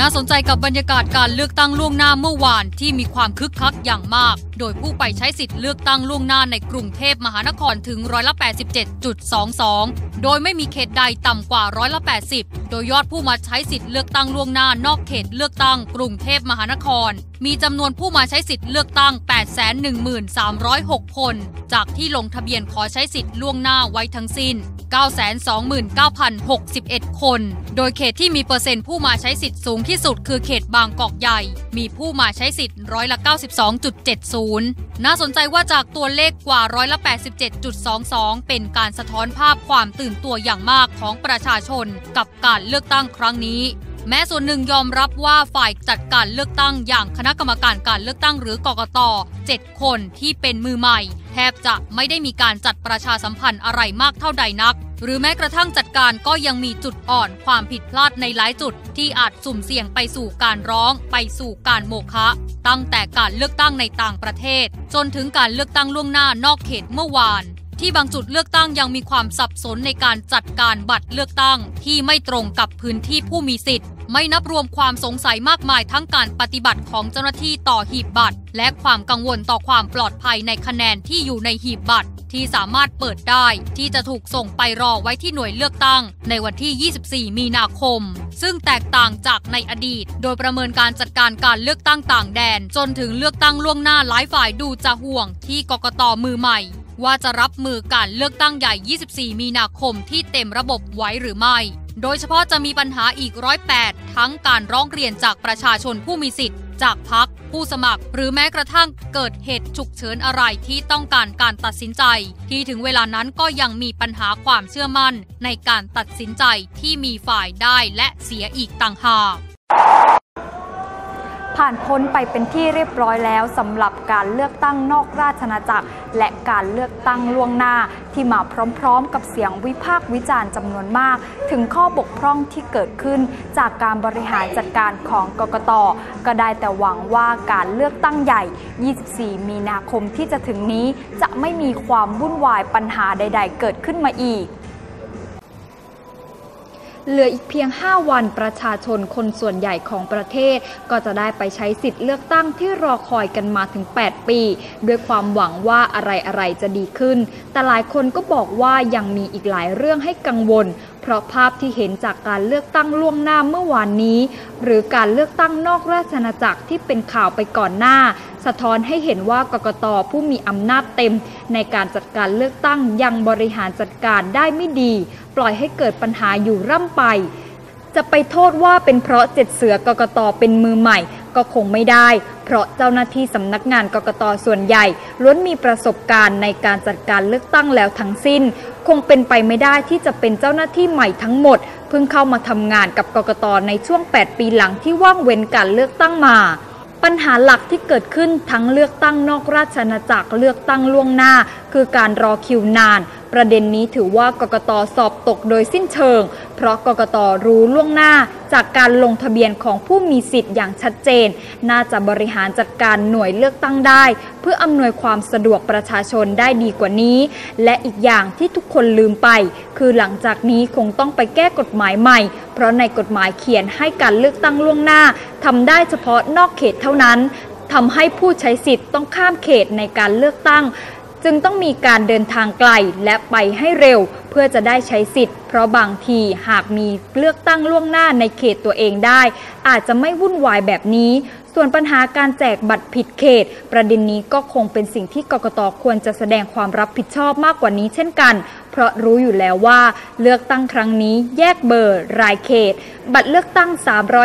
น่าสนใจกับบรรยากาศการเลือกตั้งล่วงหน้าเมื่อวานที่มีความคึกคักอย่างมาก โดยผู้ไปใช้สิทธิ์เลือกตั้งล่วงหน้าในกรุงเทพมหานครถึงร้อยละ87.22 โดยไม่มีเขตใดต่ำกว่าร้อยละ80 โดยยอดผู้มาใช้สิทธิ์เลือกตั้งล่วงหน้านอกเขตเลือกตั้งกรุงเทพมหานคร มีจำนวนผู้มาใช้สิทธิ์เลือกตั้ง 813,600คน จากที่ลงทะเบียนขอใช้สิทธิ์ล่วงหน้าไว้ทั้งสิ้น 929,061 คน โดยเขตที่มีเปอร์เซ็นต์ผู้มาใช้สิทธิ์สูงที่สุดคือเขตบางกอกใหญ่ มีผู้มาใช้สิทธิ์ร้อยละ92.70 น่าสนใจว่าจากตัวเลขกว่าร้อยละ87.22 เป็นการสะท้อนภาพความตื่นตัวอย่างมากของประชาชนกับการเลือกตั้งครั้งนี้แม้ส่วนหนึ่งยอมรับว่าฝ่ายจัดการเลือกตั้งอย่างคณะกรรมการการเลือกตั้งหรือกกต 7 คนที่เป็นมือใหม่ บจะไม่ได้มีการจัดประชาสัมพันธ์อะไรมากเท่าใดนัก หรือแม้กระทั่งจัดการก็ยังมีจุดอ่อนความผิดพลาดในหลายจุด ที่อาจสุ่มเสี่ยงไปสู่การร้อง ไปสู่การโมฆะตั้งแต่การเลือกตั้งในต่างประเทศ จนถึงการเลือกตั้งล่วงหน้านอกเขตเมื่อวาน ที่บางจุดเลือกตั้งยังมีความสับสนในการจัดการบัตรเลือกตั้ง ที่ไม่ตรงกับพื้นที่ผู้มีสิทธิ์ ไม่นับรวมความสงสัยมากมายทั้งการปฏิบัติของเจ้าหน้าที่ต่อหีบบัตร และความกังวลต่อความปลอดภัยในคะแนนที่อยู่ในหีบบัตร ที่สามารถเปิดได้ ที่จะถูกส่งไปรอไว้ที่หน่วยเลือกตั้ง ในวันที่ 24 มีนาคม ซึ่งแตกต่างจากในอดีต โดยประเมินการจัดการการเลือกตั้งต่างแดน จนถึงเลือกตั้งล่วงหน้าหลายฝ่ายดูจะห่วงที่กกตมือใหม่ ว่าจะรับมือการเลือกตั้งใหญ่ 24 มีนาคมที่เต็มระบบไว้หรือไม่ โดยเฉพาะจะมีปัญหาอีกร้อยแปดทั้งการร้องเรียนจากประชาชนผู้มีสิทธิ์ จากพักผู้สมัคร หรือแม้กระทั่งเกิดเหตุฉุกเฉินอะไรที่ต้องการการตัดสินใจ ที่ถึงเวลานั้นก็ยังมีปัญหาความเชื่อมั่น ในการตัดสินใจที่มีฝ่ายได้และเสียอีกต่างหาก ผ่านพ้นไปเป็นที่เรียบร้อยแล้วสำหรับการเลือกตั้งนอกราชอาณาจักร และการเลือกตั้งล่วงหน้า ที่มาพร้อมๆ กับเสียงวิพากษ์วิจารณ์จำนวนมาก ถึงข้อบกพร่องที่เกิดขึ้น จากการบริหารจัดการของกกตก็ได้แต่หวังว่าการเลือกตั้งใหญ่ 24 มีนาคมที่จะถึงนี้จะไม่มีความวุ่นวายปัญหาใด ๆ เกิดขึ้นมาอีก เหลืออีกเพียง 5 วันประชาชนคนส่วนใหญ่ของประเทศ ก็จะได้ไปใช้สิทธิ์เลือกตั้งที่รอคอยกันมาถึง 8 ปี ด้วยความหวังว่าอะไรๆจะดีขึ้น แต่หลายคนก็บอกว่ายังมีอีกหลายเรื่องให้กังวล เพราะภาพที่เห็นจากการเลือกตั้งล่วงหน้าเมื่อวานนี้ หรือการเลือกตั้งนอกราชอาณาจักรที่เป็นข่าวไปก่อนหน้า สะท้อนให้เห็นว่ากกตผู้มีอำนาจเต็ม ในการจัดการเลือกตั้งยังบริหารจัดการได้ไม่ดี ปล่อยให้เกิดปัญหาอยู่ร่ำไป จะไปโทษว่าเป็นเพราะเจ็ดเสือกกตเป็นมือใหม่ก็คงไม่ได้ เพราะเจ้าหน้าที่สำนักงานกกตส่วนใหญ่ ล้วนมีประสบการณ์ในการจัดการเลือกตั้งแล้วทั้งสิ้น คงเป็นไปไม่ได้ที่จะเป็นเจ้าหน้าที่ใหม่ทั้งหมด เพิ่งเข้ามาทำงานกับกกตในช่วง 8 ปีหลังที่ว่างเว้นการเลือกตั้งมา ปัญหาหลักที่เกิดขึ้นทั้งเลือกตั้งนอกราชอาณาจักรเลือกตั้งล่วงหน้า คือการรอคิวนาน ประเด็นนี้ถือว่ากกตสอบตกโดยสิ้นเชิง เพราะกกตรู้ล่วงหน้าจากการลงทะเบียนของผู้มีสิทธิ์อย่างชัดเจน น่าจะบริหารจัดการหน่วยเลือกตั้งได้ เพื่ออำนวยความสะดวกประชาชนได้ดีกว่านี้ และอีกอย่างที่ทุกคนลืมไป คือหลังจากนี้คงต้องไปแก้กฎหมายใหม่ เพราะในกฎหมายเขียนให้การเลือกตั้งล่วงหน้าทำได้เฉพาะนอกเขตเท่านั้นทำให้ผู้ใช้สิทธิ์ต้องข้ามเขตในการเลือกตั้ง จึงต้องมีการเดินทางไกลและไปให้เร็ว เพื่อจะได้ใช้สิทธิ์ เพราะบางทีหากมีเลือกตั้งล่วงหน้าในเขตตัวเองได้ อาจจะไม่วุ่นวายแบบนี้ ส่วนปัญหาการแจกบัตรผิดเขต ประเด็นนี้ก็คงเป็นสิ่งที่กกตควรจะแสดงความรับผิดชอบมากกว่านี้เช่นกัน เพราะรู้อยู่แล้วว่าเลือกตั้งครั้งนี้แยกเบอร์ รายเขต บัตรเลือกตั้ง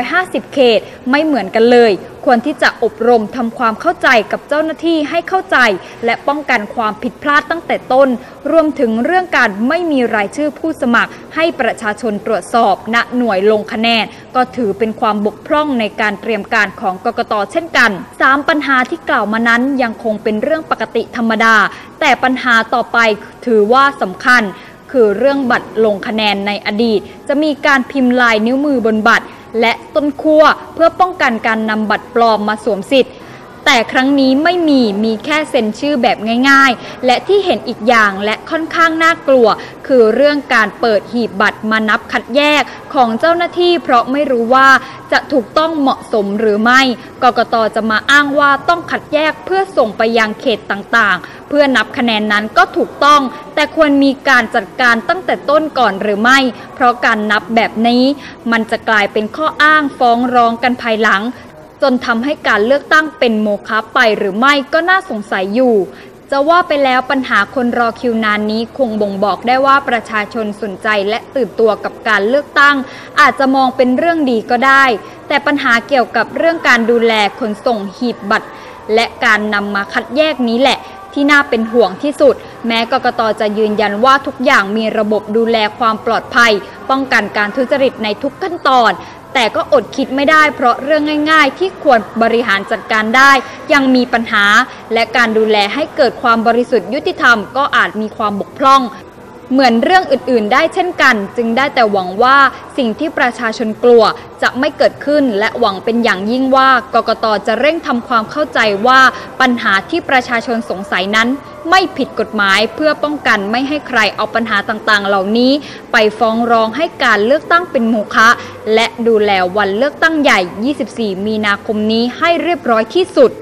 350 เขต ไม่เหมือนกันเลย ควรที่จะอบรมทำความเข้าใจกับเจ้าหน้าที่ให้เข้าใจ และป้องกันความผิดพลาดตั้งแต่ต้น รวมถึงเรื่องการไม่มีรายชื่อผู้สมัคร ให้ประชาชนตรวจสอบ ณหน่วยลงคะแนน ก็ถือเป็นความบกพร่องในการเตรียมการของกกตเช่นกัน 3 ปัญหาที่กล่าวมานั้นยังคงเป็นเรื่องปกติธรรมดา แต่ปัญหาต่อไปถือว่าสำคัญ คือเรื่องบัตรลงคะแนนในอดีต จะมีการพิมพ์ลายนิ้วมือบนบัตร และต้นขั้วเพื่อป้องกันการนำบัตรปลอมมาสวมสิทธิ์ แต่ครั้งนี้ไม่มีมีแค่เซ็นชื่อแบบง่ายๆ และที่เห็นอีกอย่างและค่อนข้างน่ากลัว คือเรื่องการเปิดหีบบัตรมานับคัดแยกของเจ้าหน้าที่เพราะไม่รู้ว่าจะถูกต้องเหมาะสมหรือไม่ กกตจะมาอ้างว่าต้องคัดแยกเพื่อส่งไปยังเขตต่างๆ เพื่อนับคะแนนนั้นก็ถูกต้อง แต่ควรมีการจัดการตั้งแต่ต้นก่อนหรือไม่ เพราะการนับแบบนี้ มันจะกลายเป็นข้ออ้างฟ้องร้องกันภายหลัง จนทำให้การเลือกตั้งเป็นโมฆะไปหรือไม่ก็น่าสงสัยอยู่ จะว่าไปแล้วปัญหาคนรอคิวนานนี้คงบ่งบอกได้ว่าประชาชนสนใจและตื่นตัวกับการเลือกตั้ง อาจจะมองเป็นเรื่องดีก็ได้ แต่ปัญหาเกี่ยวกับเรื่องการดูแลขนส่งหีบบัตร และการนำมาคัดแยกนี้แหละที่น่าเป็นห่วงที่สุด แม้กกตจะยืนยันว่าทุกอย่างมีระบบดูแลความปลอดภัย ป้องกันการทุจริตในทุกขั้นตอน แต่ก็อดคิดไม่ได้เพราะเรื่องง่าย ๆ ที่ควรบริหารจัดการได้ ยังมีปัญหา และการดูแลให้เกิดความบริสุทธิ์ยุติธรรมก็อาจมีความบกพร่อง เหมือนเรื่องอื่นๆ ได้เช่นกัน จึงได้แต่หวังว่าสิ่งที่ประชาชนกลัวจะไม่เกิดขึ้น และหวังเป็นอย่างยิ่งว่ากกตจะเร่งทำความเข้าใจว่าปัญหาที่ประชาชนสงสัยนั้น ไม่ผิดกฎหมายเพื่อป้องกันไม่ให้ใครเอาปัญหาต่างๆ เหล่านี้ ไปฟ้องร้องให้การเลือกตั้งเป็นโมฆะและดูแลวันเลือกตั้งใหญ่ 24 มีนาคมนี้ให้เรียบร้อยที่สุด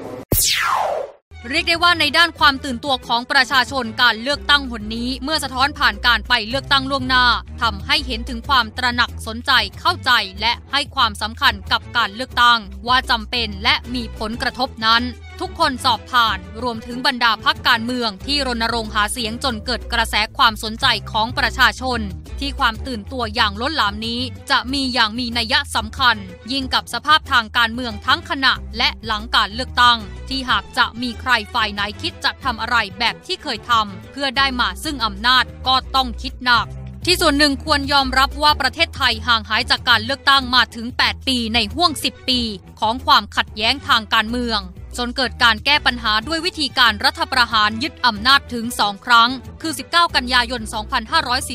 เรียกได้ว่าในด้านความตื่นตัวของประชาชนการเลือกตั้งหนนี้ เมื่อสะท้อนผ่านการไปเลือกตั้งล่วงหน้าทำให้เห็นถึงความตระหนักสนใจเข้าใจและให้ความสำคัญกับการเลือกตั้ง ว่าจำเป็นและมีผลกระทบนั้น ทุกคนสอบผ่านรวมถึงบรรดาพักการเมืองที่รณรงค์หาเสียงจนเกิดกระแสความสนใจของประชาชน ที่ความตื่นตัวอย่างล้นหลามนี้จะมีอย่างมีนัยสำคัญ ยิ่งกับสภาพทางการเมืองทั้งขณะและหลังการเลือกตั้ง ที่หากจะมีใครฝ่ายไหนคิดจะทำอะไรแบบที่เคยทำเพื่อได้มาซึ่งอำนาจก็ต้องคิดหนักที่ส่วนหนึ่งควรยอมรับว่าประเทศไทยห่างหายจากการเลือกตั้งมาถึง 8 ปีในห่วง 10 ปี ของความขัดแย้งทางการเมือง จนเกิดการแก้ปัญหาด้วยวิธีการรัฐประหารยึดอำนาจถึง 2 ครั้ง คือ 19 กันยายน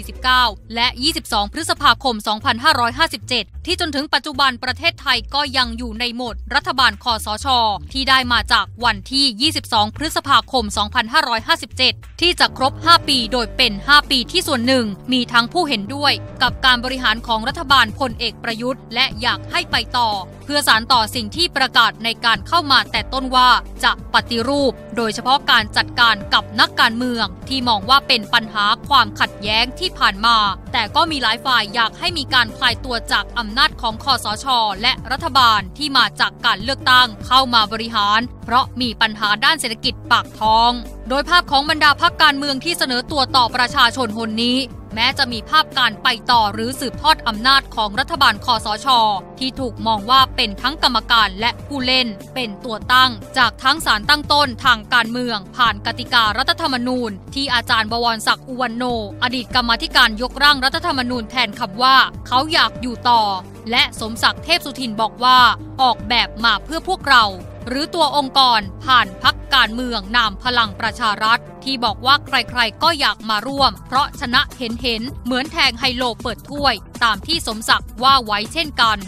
2549 และ 22 พฤษภาคม 2557 ที่จนถึงปัจจุบันประเทศไทยก็ยังอยู่ในโหมดรัฐบาลคอสช ที่ได้มาจากวันที่ 22 พฤษภาคม 2557 ที่จะครบ 5 ปีโดยเป็น 5 ปีที่ส่วนหนึ่ง มีทั้งผู้เห็นด้วย กับการบริหารของรัฐบาลพลเอกประยุทธ์ และอยากให้ไปต่อ เพื่อสารต่อสิ่งที่ประกาศในการเข้ามาแต่ต้นว่าจะปฏิรูป โดยเฉพาะการจัดการกับนักการเมือง ที่มองว่าเป็นปัญหาความขัดแย้งที่ผ่านมา แต่ก็มีหลายฝ่ายอยากให้มีการคลายตัวจากอำนาจของคอสช และรัฐบาลที่มาจากการเลือกตั้งเข้ามาบริหาร เพราะมีปัญหาด้านเศรษฐกิจปากท้อง โดยภาพของบรรดาพักการเมืองที่เสนอตัวต่อประชาชนคนนี้ แม้จะมีภาพการไปต่อหรือสืบทอดอำนาจของรัฐบาลคอสช ที่ถูกมองว่าเป็นทั้งกรรมการและผู้เล่น เป็นตัวตั้ง จากทั้งสารตั้งต้นทางการเมือง ผ่านกติการัฐธรรมนูญ ที่อาจารย์บวรศักดิ์อุวันโน อดีตกรรมธิการยกร่างรัฐธรรมนูญแทนคำว่า เขาอยากอยู่ต่อ และสมศักดิ์เทพสุทินบอกว่า ออกแบบมาเพื่อพวกเรา หรือตัวองค์กรผ่านพักการเมืองนามพลังประชารัฐ ที่บอกว่าใครๆก็อยากมาร่วม เพราะชนะเห็นเห็นเหมือนแทงไฮโลเปิดถ้วย ตามที่สมศักดิ์ว่าไว้เช่นกัน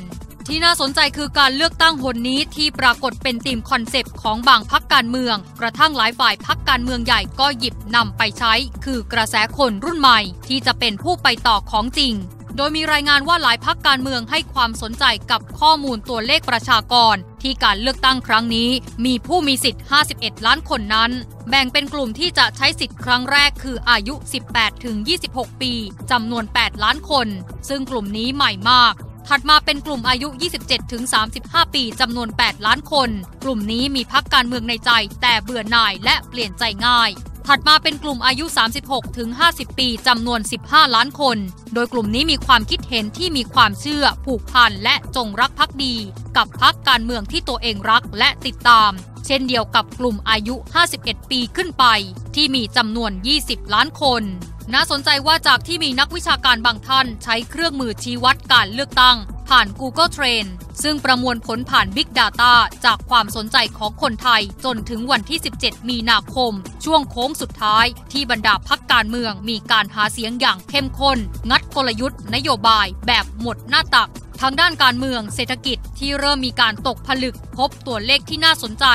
ที่น่าสนใจคือการเลือกตั้งหนนี้ที่ปรากฏเป็นธีมคอนเซปต์ของบางพักการเมือง กระทั่งหลายฝ่ายพักการเมืองใหญ่ก็หยิบนำไปใช้ คือกระแสคนรุ่นใหม่ ที่จะเป็นผู้ไปต่อของจริง โดยมีรายงานว่าหลายพักการเมืองให้ความสนใจกับข้อมูลตัวเลขประชากร ที่การเลือกตั้งครั้งนี้ มีผู้มีสิทธิ์ 51 ล้านคนนั้น แบ่งเป็นกลุ่มที่จะใช้สิทธิ์ครั้งแรกคืออายุ 18 ถึง 26 ปีจำนวน 8 ล้านคน ซึ่งกลุ่มนี้ใหม่มากถัดมาเป็นกลุ่มอายุ 27ถึง35 ปี จำนวน 8 ล้านคน กลุ่มนี้มีพักการเมืองในใจ แต่เบื่อหน่ายและเปลี่ยนใจง่าย ถัดมาเป็นกลุ่มอายุ 36 ถึง 50 ปีจำนวน 15 ล้านคน โดยกลุ่มนี้มีความคิดเห็นที่มีความเชื่อ ผูกพันและจงรักภักดี กับพักการเมืองที่ตัวเองรักและติดตาม เช่นเดียวกับกลุ่มอายุ 51 ปีขึ้นไป ที่มีจำนวน 20 ล้านคนน่าสนใจว่าจากที่มีนักวิชาการบางท่านใช้เครื่องมือชี้วัดการเลือกตั้ง ผ่าน Google Trend ซึ่งประมวลผลผ่าน Big Data จากความสนใจของคนไทยจนถึงวันที่ 17 มีนาคม ช่วงโค้งสุดท้ายที่บรรดาพักการเมืองมีการหาเสียงอย่างเข้มข้น งัดกลยุทธ์นโยบายแบบหมดหน้าตักทางด้านการเมืองเศรษฐกิจที่เริ่มมีการตกผลึกพบตัวเลขที่น่าสนใจ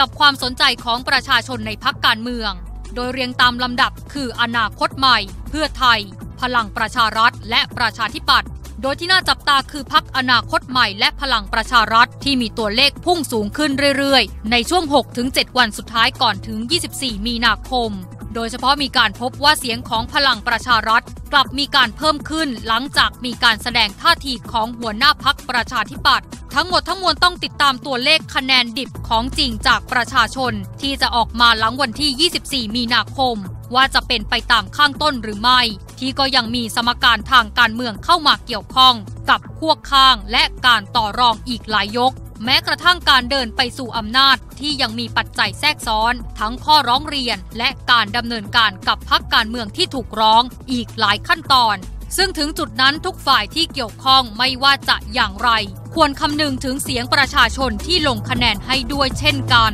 กับความสนใจของประชาชนในพักการเมือง โดยเรียงตามลำดับคืออนาคตใหม่ เพื่อไทย พลังประชารัฐ และประชาธิปัตย์ โดยที่น่าจับตาคือพักอนาคตใหม่และพลังประชารัฐที่มีตัวเลขพุ่งสูงขึ้นเรื่อยๆ ในช่วง 6-7 วันสุดท้ายก่อนถึง 24 มีนาคม โดยเฉพาะมีการพบว่าเสียงของพลังประชารัฐ กลับมีการเพิ่มขึ้นหลังจากมีการแสดงท่าทีของหัวหน้าพักประชาธิปัตย์ทั้งหมดทั้งมวลต้องติดตามตัวเลขคะแนนดิบของจริงจากประชาชน ที่จะออกมาหลังวันที่ 24 มีนาคม ว่าจะเป็นไปตามข้างต้นหรือไม่ ที่ก็ยังมีสมการทางการเมืองเข้ามาเกี่ยวข้อง กับพวข้างและการต่อรองอีกหลายยก แม้กระทั่งการเดินไปสู่อำนาจที่ยังมีปัจจัยแทรกซ้อน ทั้งข้อร้องเรียน และการดำเนินการกับพักการเมืองที่ถูกร้องอีกหลายขั้นตอน ซึ่งถึงจุดนั้นทุกฝ่ายที่เกี่ยวข้องไม่ว่าจะอย่างไร ควรคำนึงถึงเสียงประชาชนที่ลงคะแนนให้ด้วยเช่นกัน